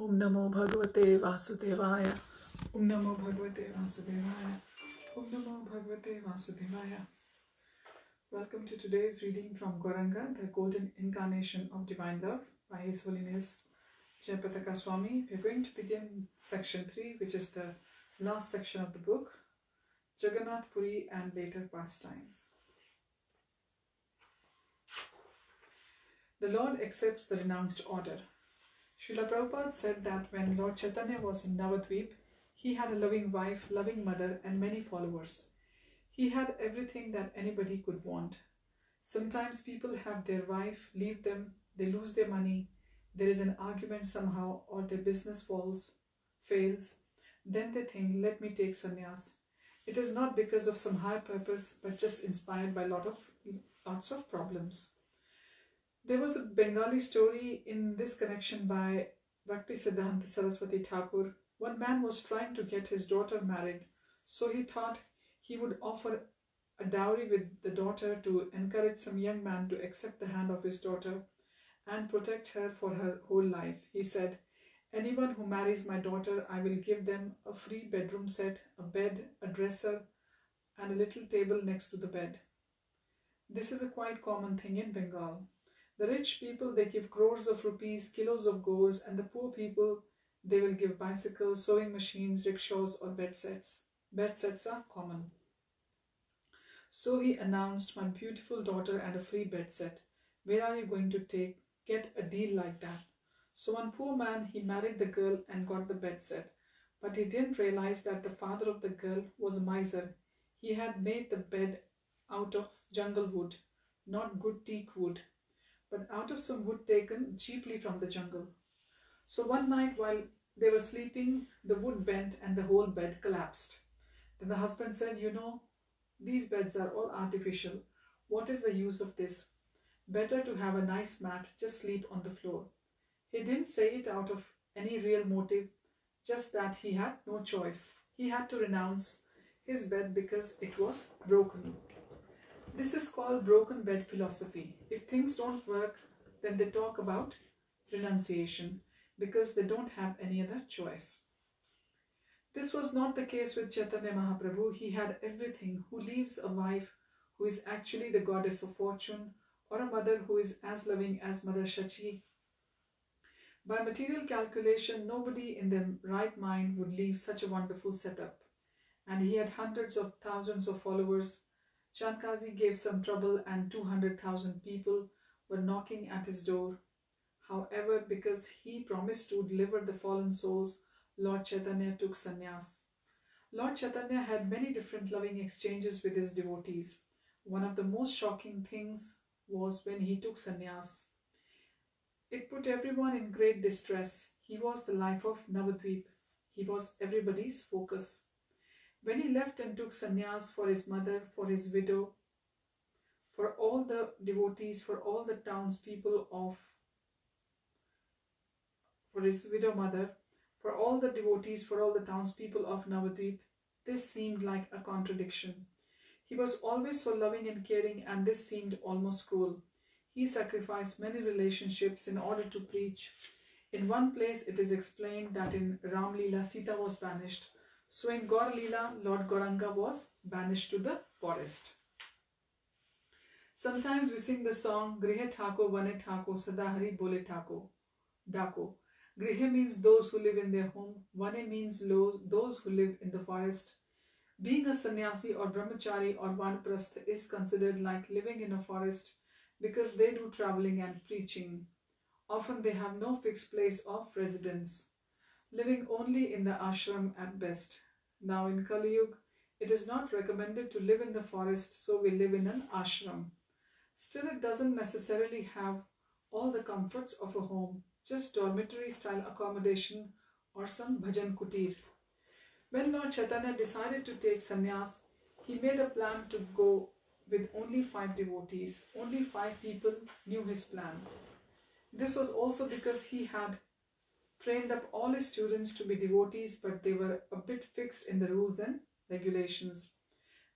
Om Namo Bhagavate Vasudevaya. Om Namo Bhagavate Vasudevaya. Om Namo Bhagavate Vasudevaya. Welcome to today's reading from Gauranga, the Golden Incarnation of Divine Love by His Holiness Jayapataka Swami. We're going to begin section 3, which is the last section of the book, Jagannath Puri and Later Pastimes. The Lord accepts the renounced order. Srila Prabhupada said that when Lord Chaitanya was in Navadvip, he had a loving wife, loving mother, and many followers. He had everything that anybody could want. Sometimes people have their wife leave them, they lose their money, there is an argument somehow, or their business falls, fails. Then they think, let me take sannyas. It is not because of some high purpose, but just inspired by lot of lots of problems. There was a Bengali story in this connection by Bhakti Siddhanta Saraswati Thakur. One man was trying to get his daughter married, so he thought he would offer a dowry with the daughter to encourage some young man to accept the hand of his daughter and protect her for her whole life. He said, Anyone who marries my daughter, I will give them a free bedroom set, a bed, a dresser, and a little table next to the bed. This is a quite common thing in Bengal. The rich people, they give crores of rupees, kilos of gold, and the poor people, they will give bicycles, sewing machines, rickshaws, or bed sets. Bed sets are common. So he announced, My beautiful daughter and a free bed set. Where are you going to take get a deal like that? So one poor man, he married the girl and got the bed set. But he didn't realize that the father of the girl was a miser. He had made the bed out of jungle wood, not good teak wood, but out of some wood taken cheaply from the jungle. So one night while they were sleeping, the wood bent and the whole bed collapsed. Then the husband said, You know, these beds are all artificial. What is the use of this? Better to have a nice mat, just sleep on the floor. He didn't say it out of any real motive, just that he had no choice. He had to renounce his bed because it was broken. This is called broken bed philosophy. If things don't work, then they talk about renunciation because they don't have any other choice. This was not the case with Chaitanya Mahaprabhu. He had everything. Who leaves a wife who is actually the goddess of fortune, or a mother who is as loving as Mother Shachi? By material calculation, nobody in their right mind would leave such a wonderful setup. And he had hundreds of thousands of followers. Chandkazi gave some trouble, and 200,000 people were knocking at his door. However, because he promised to deliver the fallen souls, Lord Chaitanya took sannyas. Lord Chaitanya had many different loving exchanges with his devotees. One of the most shocking things was when he took sannyas. It put everyone in great distress. He was the life of Navadvip. He was everybody's focus. When he left and took sannyas for his mother, for his widow, for all the devotees, for all the townspeople of, for his widow mother, for all the devotees, for all the townspeople of Navadvip, this seemed like a contradiction. He was always so loving and caring, and this seemed almost cruel. He sacrificed many relationships in order to preach. In one place, it is explained that in Ramlila, Sita was banished. So in Gaur Leela, Lord Gauranga was banished to the forest. Sometimes we sing the song Grihe Thako Vane Thako Sadahari Bole Thako Dako. Grihe means those who live in their home. Vane means those who live in the forest. Being a sannyasi or brahmachari or vanaprastha is considered like living in a forest because they do traveling and preaching. Often they have no fixed place of residence, living only in the ashram at best. Now in Kali Yuga, it is not recommended to live in the forest, so we live in an ashram. Still, it doesn't necessarily have all the comforts of a home, just dormitory style accommodation or some bhajan kutir. When Lord Chaitanya decided to take sannyas, he made a plan to go with only five devotees. Only five people knew his plan. This was also because he had trained up all his students to be devotees, but they were a bit fixed in the rules and regulations.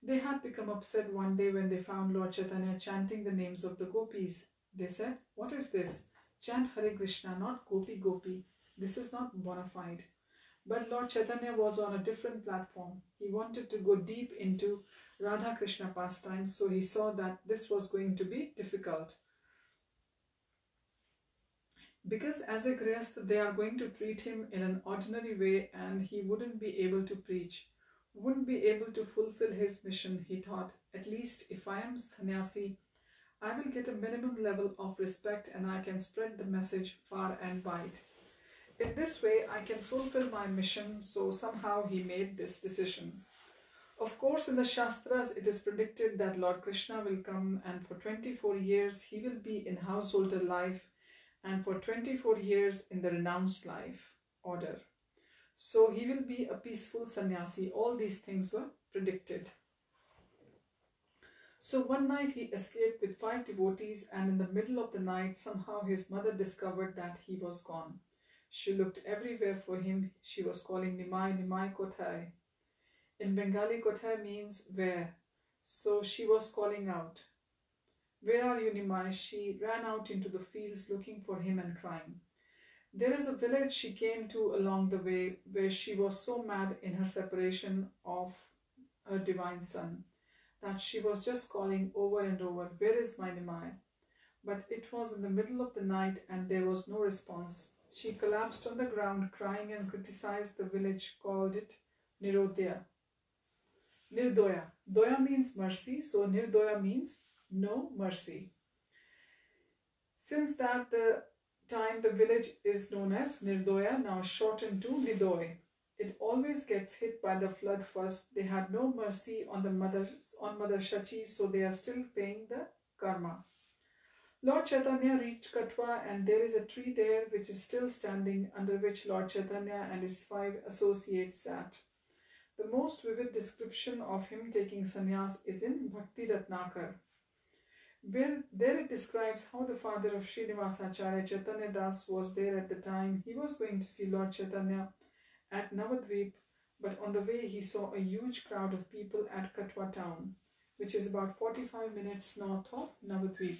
They had become upset one day when they found Lord Chaitanya chanting the names of the gopis. They said, What is this? Chant Hare Krishna, not Gopi Gopi. This is not bona fide. But Lord Chaitanya was on a different platform. He wanted to go deep into Radha Krishna pastimes, so he saw that this was going to be difficult. Because as a Grihastha, they are going to treat him in an ordinary way and he wouldn't be able to preach, wouldn't be able to fulfill his mission, he thought. At least if I am sannyasi, I will get a minimum level of respect and I can spread the message far and wide. In this way, I can fulfill my mission, so somehow he made this decision. Of course, in the Shastras, it is predicted that Lord Krishna will come and for 24 years he will be in householder life and for 24 years in the renounced life order. So he will be a peaceful sannyasi. All these things were predicted. So one night he escaped with five devotees and in the middle of the night somehow his mother discovered that he was gone. She looked everywhere for him. She was calling Nimai, Nimai Kothai. In Bengali, Kothai means where. So she was calling out. Where are you, Nimai? She ran out into the fields looking for him and crying. There is a village she came to along the way where she was so mad in her separation of her divine son that she was just calling over and over, Where is my Nimai? But it was in the middle of the night and there was no response. She collapsed on the ground, crying and criticized the village, called it Nirodya. Nirdoya. Doya means mercy, so Nirdoya means no mercy. Since that the time the village is known as Nirdoya, now shortened to Nidoy. It always gets hit by the flood first. They had no mercy on the mothers on Mother Shachi, so they are still paying the karma. Lord Chaitanya reached Katwa and there is a tree there which is still standing under which Lord Chaitanya and his five associates sat. The most vivid description of him taking sannyas is in Bhakti Ratnakar. Where there it describes how the father of Srinivasacharya Chaitanya Das was there at the time he was going to see Lord Chaitanya at Navadvip, but on the way he saw a huge crowd of people at Katwa town, which is about 45 minutes north of Navadvip.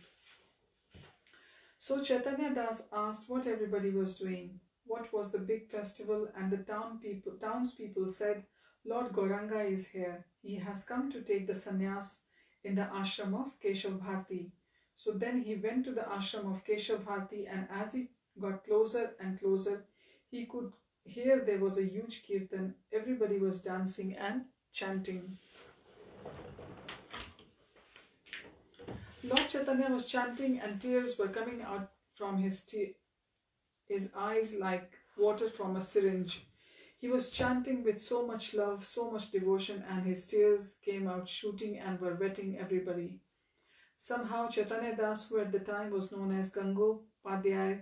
So Chaitanya Das asked what everybody was doing, what was the big festival, and the town people, townspeople said, Lord Gauranga is here. He has come to take the sannyas in the ashram of Keshav Bharti. So then he went to the ashram of Keshav Bharti, and as he got closer and closer, he could hear there was a huge kirtan. Everybody was dancing and chanting. Lord Chaitanya was chanting and tears were coming out from his, his eyes like water from a syringe. He was chanting with so much love, so much devotion, and his tears came out shooting and were wetting everybody. Somehow Chaitanya Das, who at the time was known as Gango Padhyay,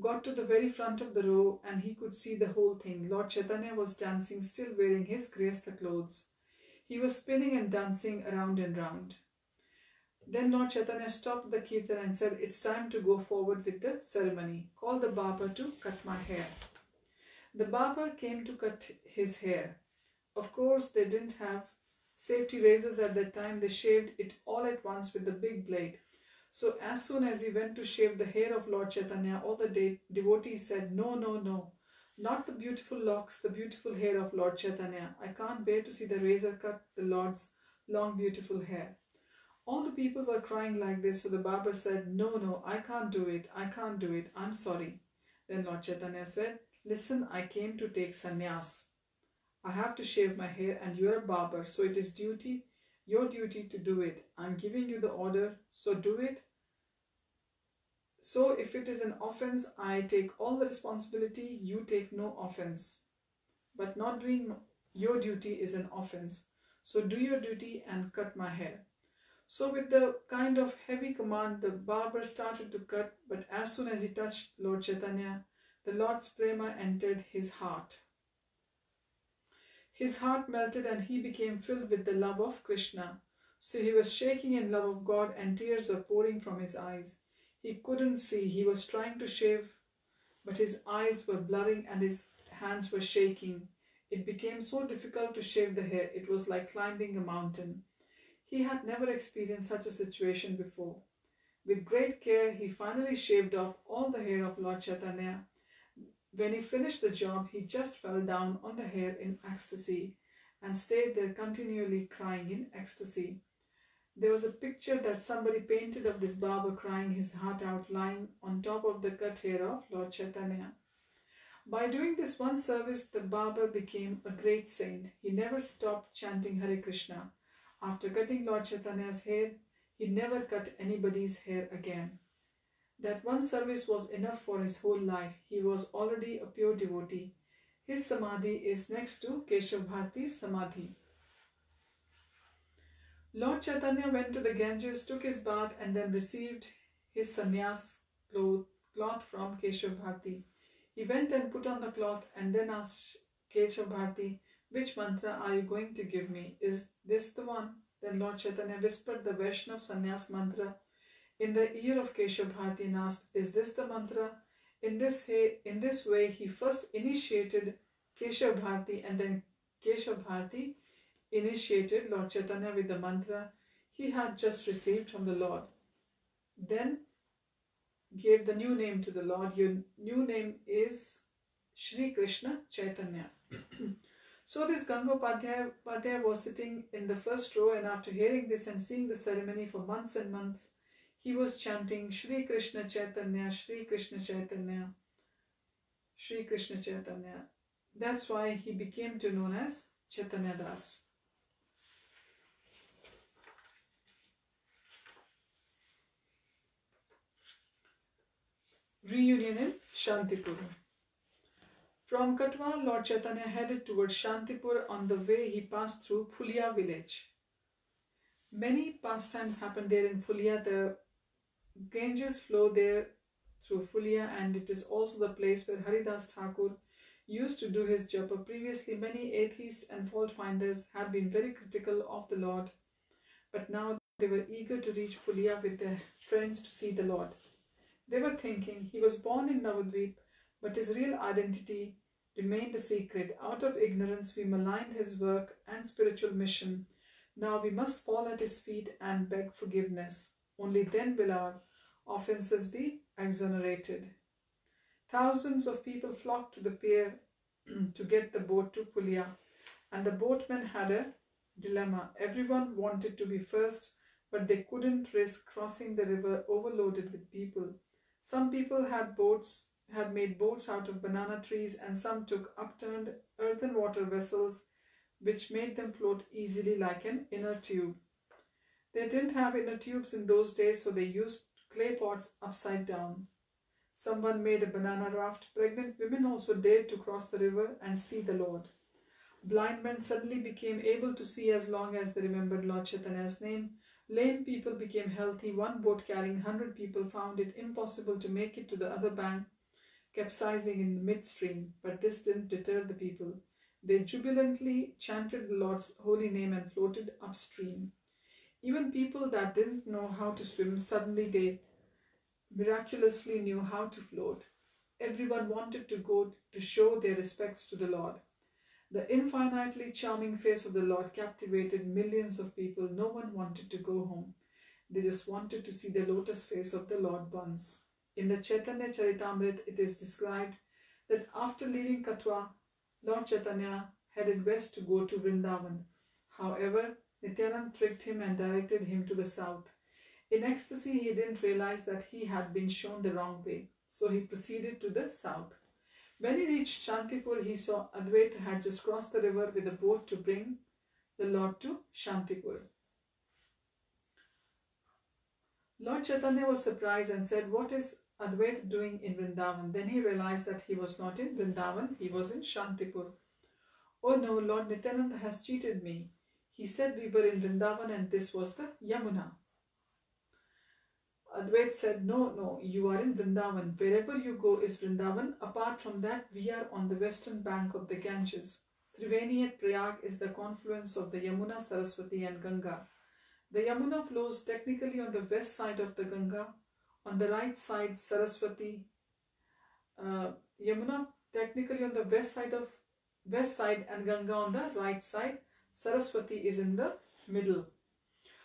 got to the very front of the row and he could see the whole thing. Lord Chaitanya was dancing, still wearing his Grihastha clothes. He was spinning and dancing around and round. Then Lord Chaitanya stopped the kirtan and said, It's time to go forward with the ceremony. Call the barber to cut my hair. The barber came to cut his hair. Of course, they didn't have safety razors at that time. They shaved it all at once with the big blade. So as soon as he went to shave the hair of Lord Chaitanya, all the de- devotees said, No, no, no. Not the beautiful locks, the beautiful hair of Lord Chaitanya. I can't bear to see the razor cut the Lord's long, beautiful hair. All the people were crying like this, so the barber said, No, no, I can't do it, I can't do it, I'm sorry. Then Lord Chaitanya said, Listen, I came to take sannyas. I have to shave my hair, and you're a barber, so it is duty, your duty to do it. I'm giving you the order, so do it. So if it is an offense, I take all the responsibility, you take no offense. But not doing your duty is an offense. So do your duty and cut my hair. So with the kind of heavy command, the barber started to cut, but as soon as he touched Lord Chaitanya, the Lord's prema entered his heart. His heart melted and he became filled with the love of Krishna. So he was shaking in love of God and tears were pouring from his eyes. He couldn't see. He was trying to shave, but his eyes were blurring and his hands were shaking. It became so difficult to shave the hair. It was like climbing a mountain. He had never experienced such a situation before. With great care, he finally shaved off all the hair of Lord Chaitanya. When he finished the job, he just fell down on the hair in ecstasy and stayed there continually crying in ecstasy. There was a picture that somebody painted of this barber crying his heart out lying on top of the cut hair of Lord Chaitanya. By doing this one service, the barber became a great saint. He never stopped chanting Hare Krishna. After cutting Lord Chaitanya's hair, he never cut anybody's hair again. That one service was enough for his whole life. He was already a pure devotee. His samadhi is next to Keshav Bharati's samadhi. Lord Chaitanya went to the Ganges, took his bath, and then received his sannyas cloth from Keshav Bharati. He went and put on the cloth and then asked Keshav Bharati, Which mantra are you going to give me? Is this the one? Then Lord Chaitanya whispered the Vaishnav sannyas mantra in the ear of Keshav Bharati and asked, Is this the mantra? In this, he in this way, he first initiated Keshav Bharati and then Keshav Bharati initiated Lord Chaitanya with the mantra he had just received from the Lord. Then gave the new name to the Lord. Your new name is Sri Krishna Chaitanya. so this Gangopadhyaya was sitting in the first row and after hearing this and seeing the ceremony for months and months, he was chanting Sri Krishna Chaitanya, Sri Krishna Chaitanya, Sri Krishna Chaitanya. That's why he became to known as Chaitanya Das. Reunion in Shantipur. From Katwa, Lord Chaitanya headed towards Shantipur. On the way, he passed through Phulia village. Many pastimes happened there in Phulia. The Ganges flow there through Phulia, and it is also the place where Haridas Thakur used to do his japa. Previously, many atheists and fault finders had been very critical of the Lord, but now they were eager to reach Phulia with their friends to see the Lord. They were thinking he was born in Navadvip, but his real identity remained a secret. Out of ignorance, we maligned his work and spiritual mission. Now we must fall at his feet and beg forgiveness. Only then will our offences be exonerated. Thousands of people flocked to the pier to get the boat to Phulia, and the boatmen had a dilemma. Everyone wanted to be first, but they couldn't risk crossing the river overloaded with people. Some people had boats had made boats out of banana trees and some took upturned earthen water vessels which made them float easily like an inner tube. They didn't have inner tubes in those days so they used clay pots upside down. Someone made a banana raft. Pregnant women also dared to cross the river and see the Lord. Blind men suddenly became able to see as long as they remembered Lord Chaitanya's name. Lame people became healthy. One boat carrying 100 people found it impossible to make it to the other bank, capsizing in the midstream. But this didn't deter the people. They jubilantly chanted the Lord's holy name and floated upstream. Even people that didn't know how to swim, suddenly they miraculously knew how to float. Everyone wanted to go to show their respects to the Lord. The infinitely charming face of the Lord captivated millions of people. No one wanted to go home. They just wanted to see the lotus face of the Lord once. In the Chaitanya Charitamrit, it is described that after leaving Katwa, Lord Chaitanya headed west to go to Vrindavan. However, Nityanand tricked him and directed him to the south. In ecstasy, he didn't realize that he had been shown the wrong way, so he proceeded to the south. When he reached Shantipur, he saw Advaita had just crossed the river with a boat to bring the Lord to Shantipur. Lord Chaitanya was surprised and said, What is Advaita doing in Vrindavan? Then he realized that he was not in Vrindavan, he was in Shantipur. Oh no, Lord Nityananda has cheated me. He said we were in Vrindavan and this was the Yamuna. Advait said, No, no, you are in Vrindavan. Wherever you go is Vrindavan. Apart from that, we are on the western bank of the Ganges. Triveni at Prayag is the confluence of the Yamuna, Saraswati, and Ganga. The Yamuna flows technically on the west side of the Ganga. On the right side, Saraswati. Uh, Yamuna technically on the west side of west side and Ganga on the right side. Saraswati is in the middle.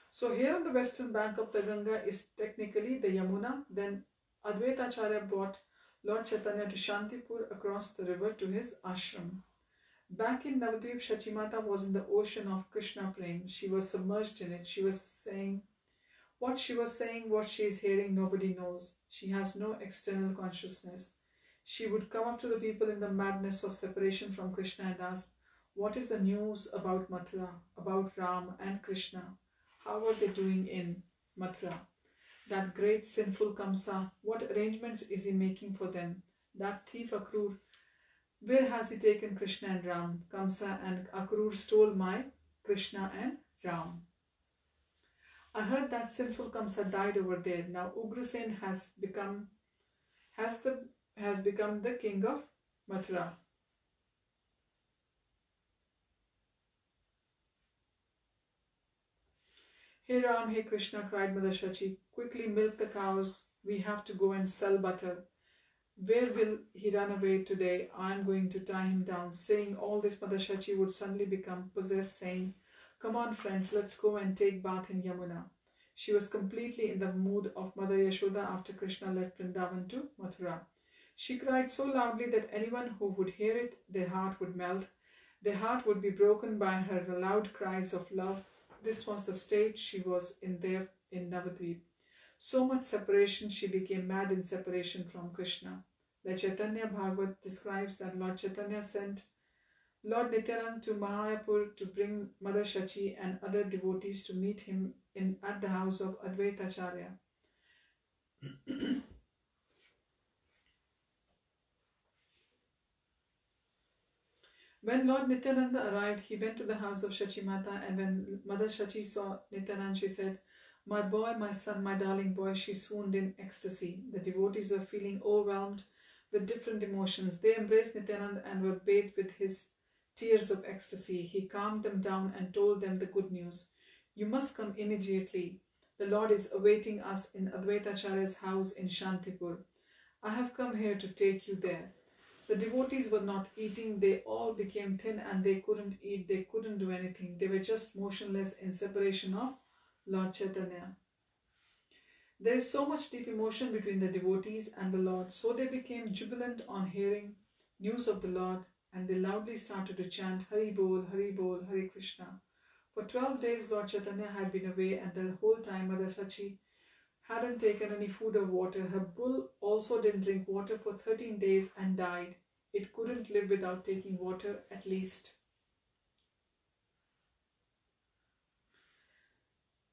So here on the western bank of the Ganga is technically the Yamuna. Then Advaita Acharya brought Lord Chaitanya to Shantipur across the river to his ashram. Back in Navadvip, Shachimata was in the ocean of Krishna Prem. She was submerged in it. She was saying, what she was saying, what she is hearing, nobody knows. She has no external consciousness. She would come up to the people in the madness of separation from Krishna and ask, What is the news about Mathura, about Ram and Krishna? How are they doing in Mathura? That great sinful Kamsa, what arrangements is he making for them? That thief Akrur, where has he taken Krishna and Ram? Kamsa and Akrur stole my Krishna and Ram. I heard that sinful Kamsa died over there. Now Ugrasen has become has the has become the king of Mathura. Hey Ram, hey Krishna, cried Mother Shachi, quickly milk the cows. We have to go and sell butter. Where will he run away today? I am going to tie him down. Saying all this, Mother Shachi would suddenly become possessed, saying, Come on, friends, let's go and take bath in Yamuna. She was completely in the mood of Mother Yashoda after Krishna left Vrindavan to Mathura. She cried so loudly that anyone who would hear it, their heart would melt. Their heart would be broken by her loud cries of love. This was the state she was in there in Navadvip. So much separation, she became mad in separation from Krishna. The Chaitanya Bhagavat describes that Lord Chaitanya sent Lord Nityanand to Mayapur to bring Mother Shachi and other devotees to meet him in, at the house of Advaitacharya. when Lord Nityananda arrived, he went to the house of Shachimata and when Mother Shachi saw Nityanand, she said, My boy, my son, my darling boy, she swooned in ecstasy. The devotees were feeling overwhelmed with different emotions. They embraced Nityanand and were bathed with his tears of ecstasy. He calmed them down and told them the good news. You must come immediately. The Lord is awaiting us in Advaitacharya's house in Shantipur. I have come here to take you there. The devotees were not eating, they all became thin and they couldn't eat, they couldn't do anything. They were just motionless in separation of Lord Chaitanya. There is so much deep emotion between the devotees and the Lord, so they became jubilant on hearing news of the Lord and they loudly started to chant Hari Bol, Hari Bol, Hari Krishna. For 12 days, Lord Chaitanya had been away, and the whole time Mother Sachi hadn't taken any food or water. Her bull also didn't drink water for 13 days and died. It couldn't live without taking water at least.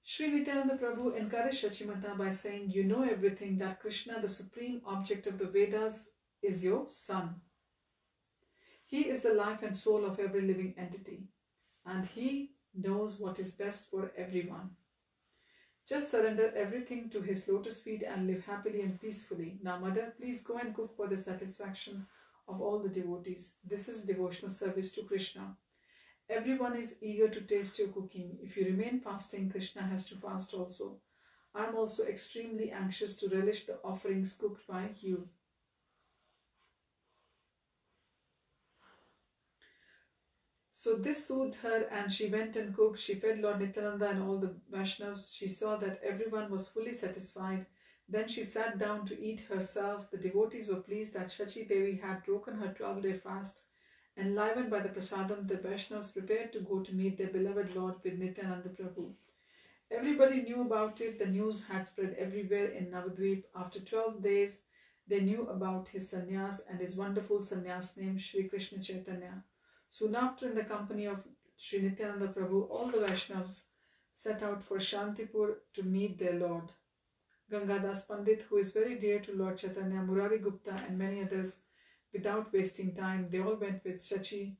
Sri Nityananda Prabhu encouraged Shachimata by saying, You know everything that Krishna, the supreme object of the Vedas, is your son. He is the life and soul of every living entity, and He knows what is best for everyone. Just surrender everything to His lotus feet and live happily and peacefully. Now, Mother, please go and cook for the satisfaction of all the devotees. This is devotional service to Krishna. Everyone is eager to taste your cooking. If you remain fasting, Krishna has to fast also. I am also extremely anxious to relish the offerings cooked by you. So this soothed her and she went and cooked. She fed Lord Nityananda and all the Vaishnavas. She saw that everyone was fully satisfied. Then she sat down to eat herself. The devotees were pleased that Shachi Devi had broken her 12-day fast. Enlivened by the prasadam, the Vaishnavas prepared to go to meet their beloved Lord with Nityananda Prabhu. Everybody knew about it. The news had spread everywhere in Navadvip. After 12 days, they knew about his sannyas and his wonderful sannyas named Sri Krishna Chaitanya. Soon after, in the company of Sri Nityananda Prabhu, all the Vaishnavas set out for Shantipur to meet their Lord. Gangadas Pandit, who is very dear to Lord Chaitanya, Murari Gupta, and many others, without wasting time, they all went with Shachi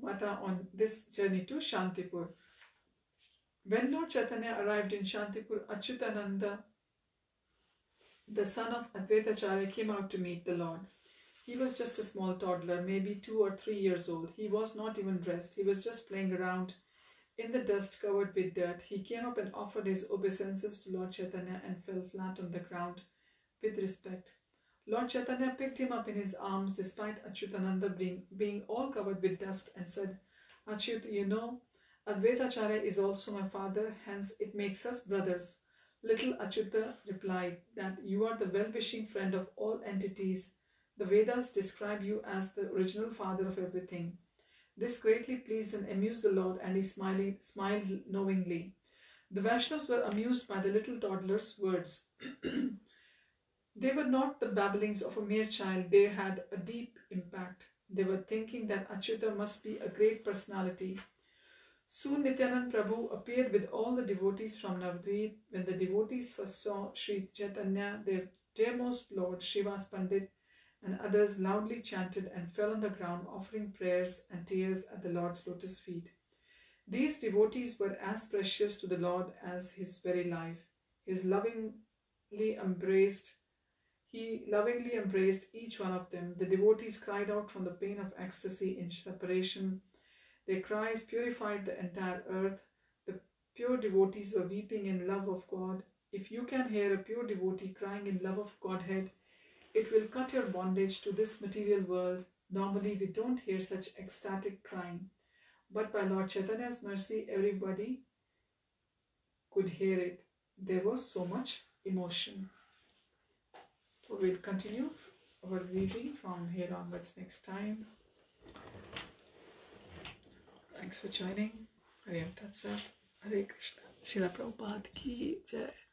Mata on this journey to Shantipur. When Lord Chaitanya arrived in Shantipur, Achyutananda, the son of Advaitacharya, came out to meet the Lord. He was just a small toddler, maybe two or three years old. He was not even dressed. He was just playing around in the dust covered with dirt. He came up and offered his obeisances to Lord Chaitanya and fell flat on the ground with respect. Lord Chaitanya picked him up in his arms despite Achyutananda being, being all covered with dust and said, Achyut, you know, Advaitacharya is also my father, hence it makes us brothers. Little Achyuta replied that you are the well wishing friend of all entities. The Vedas describe you as the original father of everything. This greatly pleased and amused the Lord, and he smiling, smiled knowingly. The Vaishnavas were amused by the little toddler's words. they were not the babblings of a mere child, they had a deep impact. They were thinking that Achyuta must be a great personality. Soon Nityanand Prabhu appeared with all the devotees from Navadvip. When the devotees first saw Sri Chaitanya, their dearmost Lord, Srivas Pandit, and others loudly chanted and fell on the ground, offering prayers and tears at the Lord's lotus feet. These devotees were as precious to the Lord as his very life. His lovingly embraced he lovingly embraced each one of them. The devotees cried out from the pain of ecstasy in separation. Their cries purified the entire earth. The pure devotees were weeping in love of God. If you can hear a pure devotee crying in love of Godhead, it will cut your bondage to this material world. Normally, we don't hear such ecstatic crying. But by Lord Chaitanya's mercy, everybody could hear it. There was so much emotion. So we'll continue our reading from here onwards next time. Thanks for joining. Hare Krishna. Srila Prabhupada ki jai.